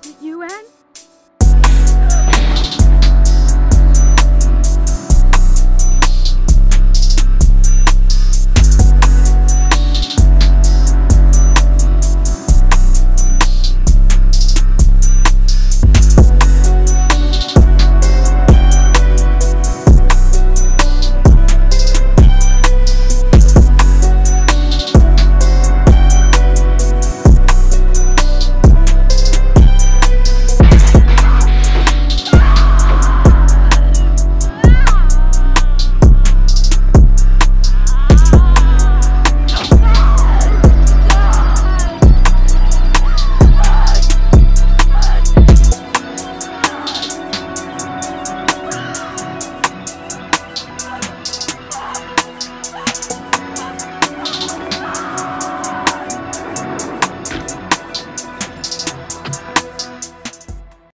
Is it you, Anne?